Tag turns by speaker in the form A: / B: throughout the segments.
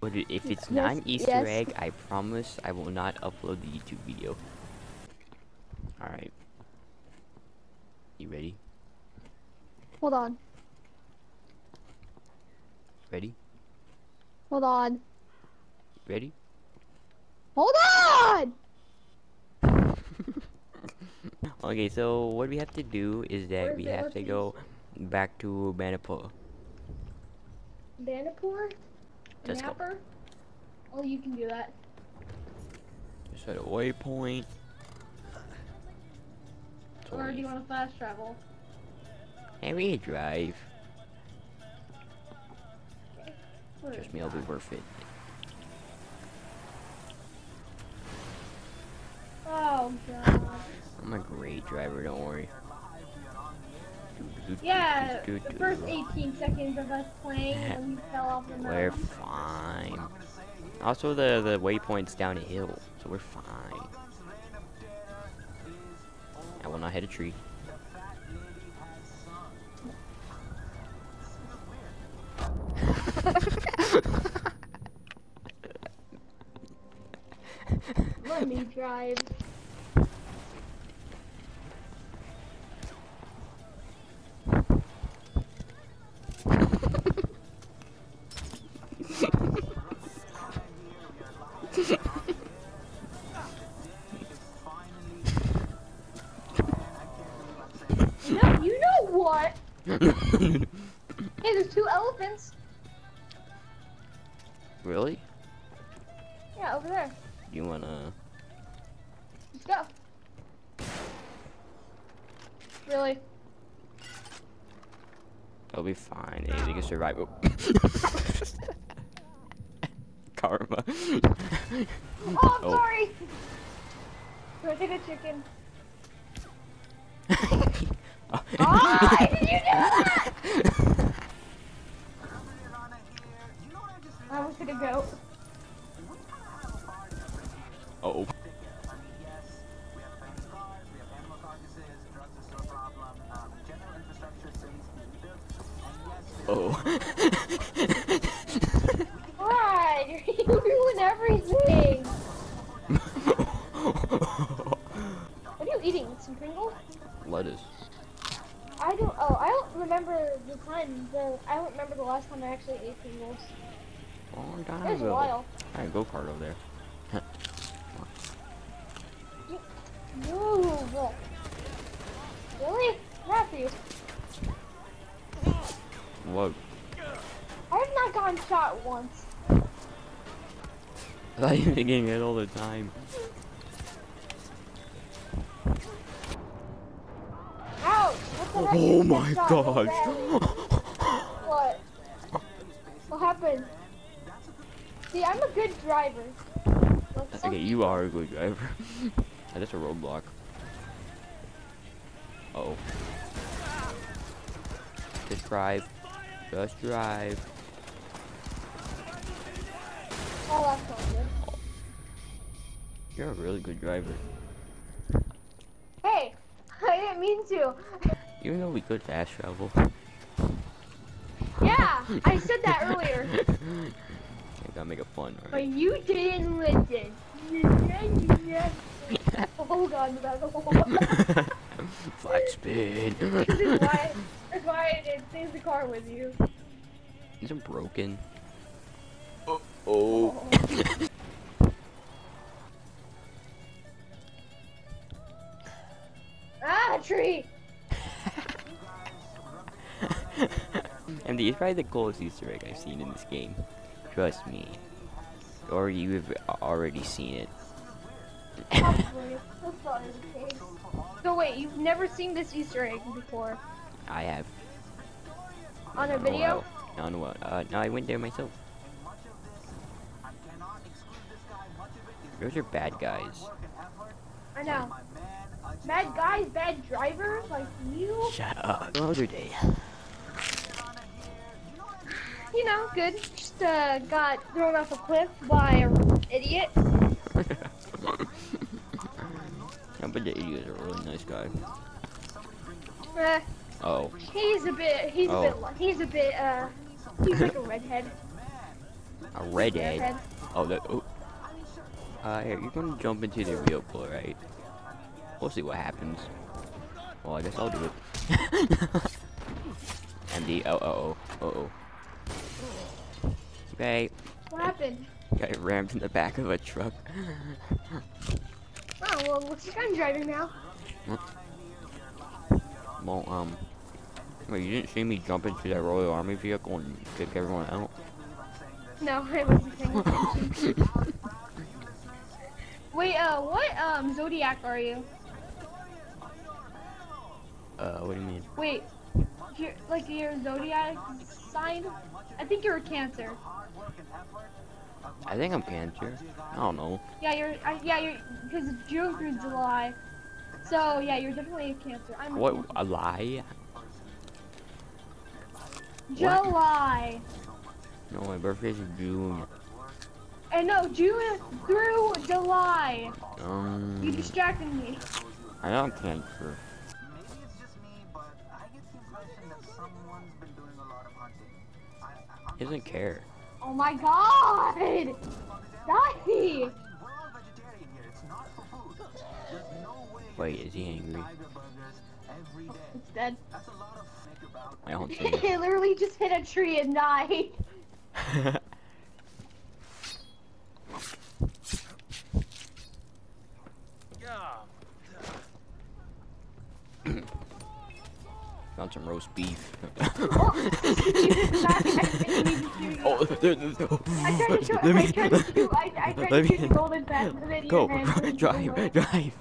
A: But if it's not an Easter
B: yes.
A: egg, I promise I will not upload the YouTube video. Alright. You ready?
B: Hold on.
A: Ready?
B: Hold on.
A: Ready?
B: Hold on!
A: Okay, so what we have to do is that
B: Where's
A: we have to go back to Manipur.
B: Vanderpoor?
A: Let's go.
B: Oh, you can do that.
A: Just at a waypoint.
B: Or do you want to fast travel?
A: Hey, we can drive.
B: Where
A: Trust me, it'll be worth it.
B: Oh, God.
A: I'm a great driver, don't worry.
B: Yeah, the first 18 seconds of us playing when we fell off the
A: We're fine. Also, the the waypoint's down a hill, so we're fine. I will not hit a tree.
B: Let me drive. No, you know what? Hey, there's two elephants.
A: really?
B: Yeah, over there.
A: You wanna?
B: Let's go. Really?
A: It'll be fine. They can survive. Oh. Karma.
B: Oh, I'm
A: Oh.
B: sorry. Can I take a chicken? Ah, why did you do that? I was gonna go.
A: Oh. Oh. Oh.
B: Why? You ruin everything. What are you eating? Some Pringles?
A: Lettuce.
B: I don't. Oh, I don't remember the time. The I don't remember the last time I actually ate Pringles.
A: Long time
B: It was a while.
A: Alright, go kart over there.
B: Move. Really? Matthew,
A: Whoa.
B: I have not gotten shot once.
A: I you've getting hit all the time.
B: Ouch! What the heck?
A: Oh
B: You
A: my
B: get
A: gosh.
B: What? What happened? See, I'm a good driver. Well, some
A: Okay, you are a good driver. That is a roadblock. Uh oh. Just drive. Just drive.
B: Oh, that's not good.
A: You're a really good driver.
B: Hey, I didn't mean to.
A: Even though we could fast travel.
B: Yeah, I said that earlier,
A: I gotta make it fun,
B: but you didn't listen. oh god, that's
A: Flat spin.
B: This is why. That's why I didn't save the car with you.
A: These are broken. Oh. oh.
B: Ah, tree.
A: And these probably the coolest Easter egg I've seen in this game. Trust me. Or you've already seen it.
B: Probably. That's probably the case. So wait, you've never seen this Easter egg before
A: I have.
B: on a video?
A: On Not in a while. Uh, no, I went there myself. Those are bad guys.
B: I know. Bad guys, bad drivers like you.
A: Shut up. Another day.
B: You know, good. Just uh, got thrown off a cliff by an idiot.
A: Yeah, but the idiot is a really nice guy.
B: Eh,
A: Oh,
B: he's a bit. He's
A: Oh.
B: a bit. He's a bit. Uh, he's like a redhead.
A: a redhead.
B: Redhead.
A: Oh, that. Oh. Uh, here, you're gonna jump into the vehicle, right? We'll see what happens. Well, I guess I'll do it. and the. Oh, oh, oh, oh, oh. Okay,
B: What happened?
A: got rammed in the back of a truck.
B: Oh well, looks like I'm driving now.
A: well, um. Wait, you didn't see me jump into that Royal Army vehicle and kick everyone out?
B: No, I wasn't paying attention. Wait, uh, what um zodiac are you?
A: Uh, what do you mean?
B: Wait, like your zodiac sign? I think you're a Cancer.
A: I think I'm Cancer. I don't know.
B: Yeah, you're. Yeah, you're. Because June through July. So yeah, you're definitely a Cancer. I'm a
A: What?
B: Cancer.
A: A lie?
B: July.
A: No, my birthday's in June.
B: And no, June through July.
A: Um.
B: You distracted me.
A: I am
C: not Cancer.
A: He doesn't care.
B: Oh my God! Daddy!
C: we're all vegetarian here. It's not for food. There's no way
A: Wait, is he angry?
C: tiger burgers every day.
B: It's dead.
C: That's a lot of think.
A: I don't think.
B: it literally just hit a tree and died.
A: Found some roast beef.
B: oh,
A: oh, there, there, oh.
B: I tried to shoot.
A: Let
B: I
A: me,
B: tried to shoot. I, I tried
A: let
B: to shoot
A: me-
B: the golden path,
A: Go,
B: hand was
A: drive,
B: oh
A: drive.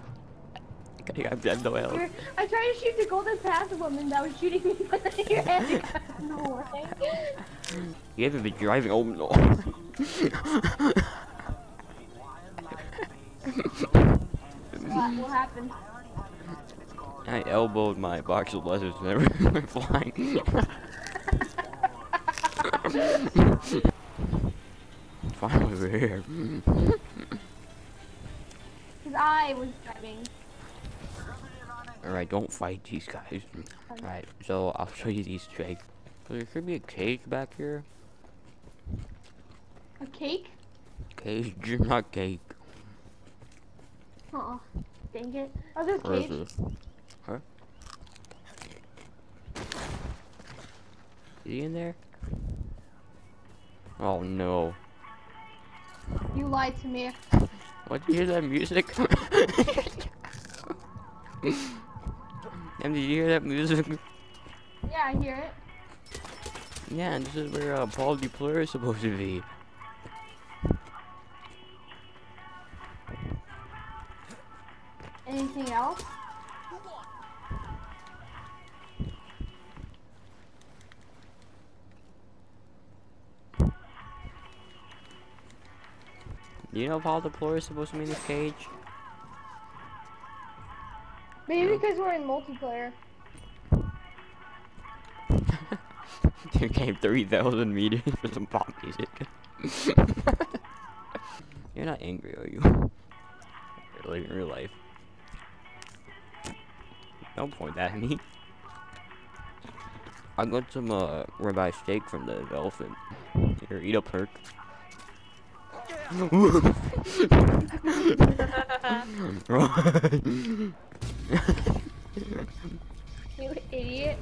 A: I'm dead no help.
B: I tried to shoot the golden path woman that was shooting me, but then your hand got in way.
A: You haven't been driving. Oh no.
B: What will happen?
A: I elbowed my box of letters and everything went flying. Finally, we're here.
B: Because I was driving.
A: Alright, don't fight these guys. Alright, so I'll show you these eggs. So there should be a cage back here.
B: A cake?
A: Cage, not cake.
B: Aw, dang it. Oh, there's cage.
A: This? Huh? Is he in there? Oh no.
B: You lied to me.
A: What, did you hear that music? Em, did you hear that music?
B: Yeah, I hear it.
A: Yeah, and this is where uh, Paul De Pleur is supposed to be.
B: Anything else?
A: Do you know Paul De Pleur is supposed to be in this cage?
B: Maybe because we're in multiplayer.
A: You came 3,000 meters for some pop music. You're not angry, are you? Really, in real life. Don't point that at me. I got some uh, ribeye steak from the elephant. Here, eat a perk.
B: You idiot.